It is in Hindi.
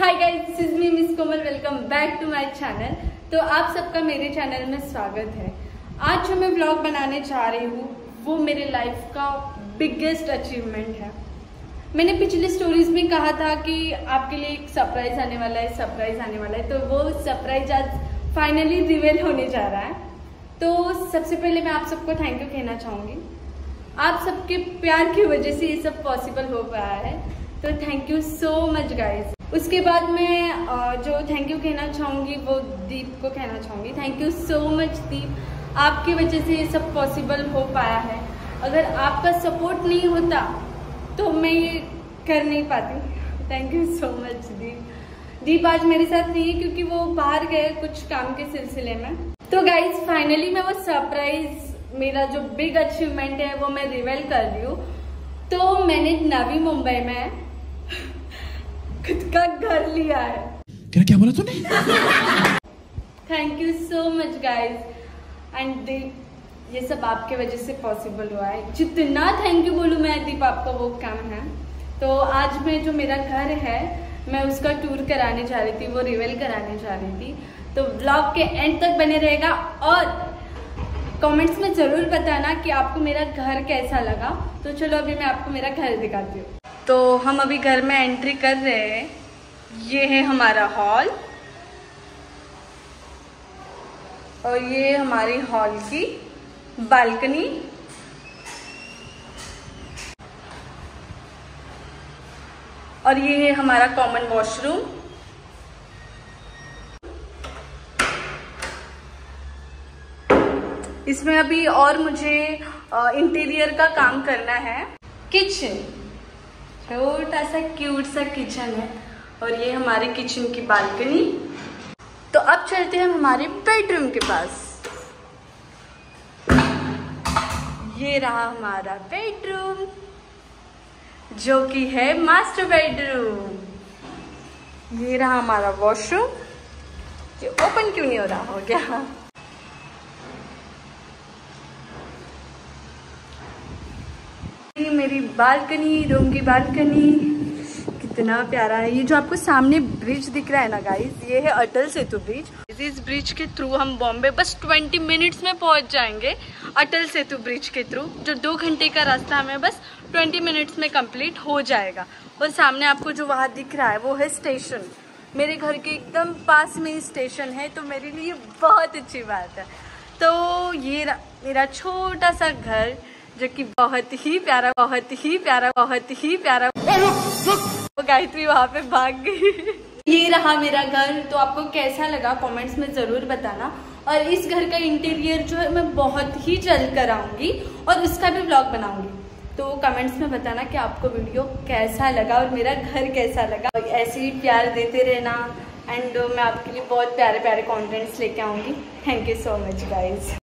Hi guys this is me miss Komal welcome back to my channel तो आप सबका मेरे चैनल में स्वागत है। आज जो मैं ब्लॉग बनाने जा रही हूँ, वो मेरे लाइफ का बिगेस्ट अचीवमेंट है। मैंने पिछले स्टोरीज में कहा था कि आपके लिए एक सरप्राइज़ आने वाला है सरप्राइज़ आने वाला है। तो वो सरप्राइज़ आज फाइनली रिवेल होने जा रहा है। तो सबसे पहले मैं आप सबको थैंक यू कहना चाहूँगी। आप सबके प्यार की वजह से ये सब पॉसिबल हो पाया है। तो thank you so much guys उसके बाद मैं जो थैंक यू कहना चाहूँगी, वो दीप को कहना चाहूँगी। Thank you so much Deep. आपकी वजह से ये सब पॉसिबल हो पाया है। अगर आपका सपोर्ट नहीं होता तो मैं ये कर नहीं पाती। Thank you so much Deep. Deep आज मेरे साथ नहीं है, क्योंकि वो बाहर गए कुछ काम के सिलसिले में। तो गाइज़ फाइनली मैं वो सरप्राइज़ मेरा जो बिग अचीवमेंट है, वो मैं रिवेल कर रही हूँ। तो मैंने नवी मुंबई में खुद का घर लिया है। क्या क्या बोला तूने? Thank you so much guys and ये सब आपके वजह से पॉसिबल हुआ है। जितना थैंक यू बोलूँ मैं दीप आपका वो काम है। तो आज मैं जो मेरा घर है मैं उसका टूर कराने जा रही थी वो रिवेल कराने जा रही थी। तो ब्लॉग के एंड तक बने रहेगा और कमेंट्स में ज़रूर बताना कि आपको मेरा घर कैसा लगा। तो चलो अभी मैं आपको मेरा घर दिखाती हूँ। तो हम अभी घर में एंट्री कर रहे हैं। ये है हमारा हॉल और ये हमारी हॉल की बालकनी और ये है हमारा कॉमन वॉशरूम इसमें अभी और मुझे इंटीरियर का काम करना है। किचन छोटा सा क्यूट सा किचन है। और ये हमारे किचन की बालकनी तो अब चलते हैं हमारे बेडरूम के पास। ये रहा हमारा बेडरूम जो कि है मास्टर बेडरूम ये रहा हमारा वॉशरूम ये ओपन क्यों नहीं हो रहा? हो गया। मेरी बालकनी, रूम की बालकनी। कितना प्यारा है। ये जो आपको सामने ब्रिज दिख रहा है ना गाइस ये है अटल सेतु ब्रिज इस ब्रिज के थ्रू हम बॉम्बे बस 20 मिनट्स में पहुँच जाएँगे अटल सेतु ब्रिज के थ्रू जो दो घंटे का रास्ता हमें बस 20 मिनट्स में कंप्लीट हो जाएगा। और सामने आपको जो वहाँ दिख रहा है, वो है स्टेशन मेरे घर के एकदम पास में ही स्टेशन है तो मेरे लिए बहुत अच्छी बात है। तो ये मेरा छोटा सा घर जो कि बहुत ही प्यारा, बहुत ही प्यारा, बहुत ही प्यारा। वो गायत्री वहाँ पे भाग गई। ये रहा मेरा घर तो आपको कैसा लगा कमेंट्स में ज़रूर बताना। और इस घर का इंटीरियर जो है, मैं बहुत ही जल्द कराऊँगी और उसका भी ब्लॉग बनाऊँगी। तो कमेंट्स में बताना कि आपको वीडियो कैसा लगा और मेरा घर कैसा लगा। ऐसे ही प्यार देते रहना। एंड मैं आपके लिए बहुत प्यारे प्यारे कॉन्टेंट्स लेके आऊँगी। Thank you so much guys